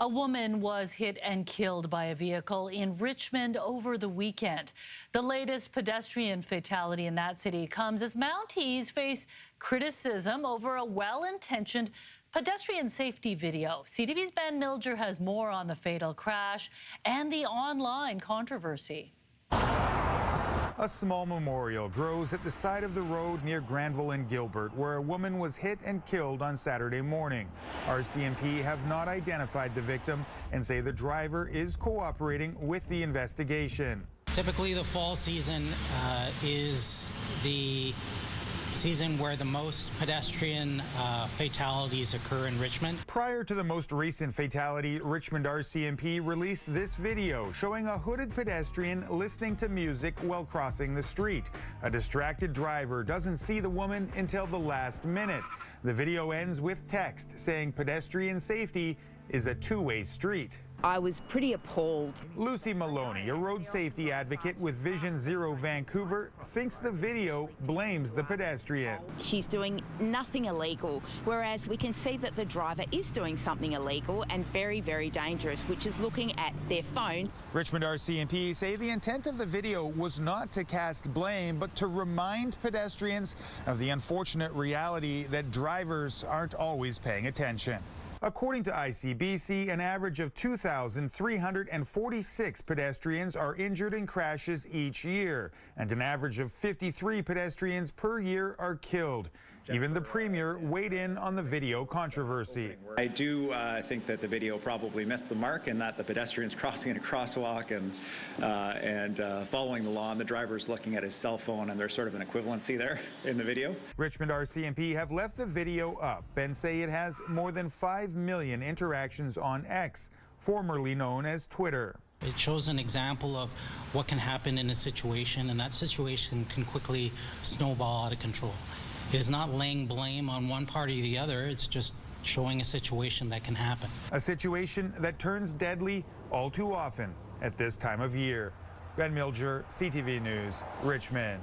A woman was hit and killed by a vehicle in Richmond over the weekend. The latest pedestrian fatality in that city comes as Mounties face criticism over a well-intentioned pedestrian safety video. CTV's Ben Miljure has more on the fatal crash and the online controversy. A small memorial grows at the side of the road near Granville and Gilbert, where a woman was hit and killed on Saturday morning. RCMP have not identified the victim and say the driver is cooperating with the investigation. Typically, the fall season uh, is the season where the most pedestrian uh, fatalities occur in Richmond. Prior to the most recent fatality, Richmond RCMP released this video showing a hooded pedestrian listening to music while crossing the street. A distracted driver doesn't see the woman until the last minute. The video ends with text saying pedestrian safety is a two-way street. I was pretty appalled. Lucy Maloney, a road safety advocate with Vision Zero Vancouver, thinks the video blames the pedestrian. She's doing nothing illegal, whereas we can see that the driver is doing something illegal and very, very dangerous, which is looking at their phone. Richmond RCMP say the intent of the video was not to cast blame, but to remind pedestrians of the unfortunate reality that drivers aren't always paying attention. According to ICBC, an average of 2,346 pedestrians are injured in crashes each year, and an average of 53 pedestrians per year are killed. Even the premier weighed in on the video controversy. I do uh, think that the video probably missed the mark and that the pedestrians crossing in a crosswalk and, uh, and uh, following the law and the driver's looking at his cell phone and there's sort of an equivalency there in the video. Richmond RCMP have left the video up and say it has more than 5 million interactions on X, formerly known as Twitter. It shows an example of what can happen in a situation, and that situation can quickly snowball out of control. It is not laying blame on one party or the other. It's just showing a situation that can happen. A situation that turns deadly all too often at this time of year. Ben Miljure, CTV News, Richmond.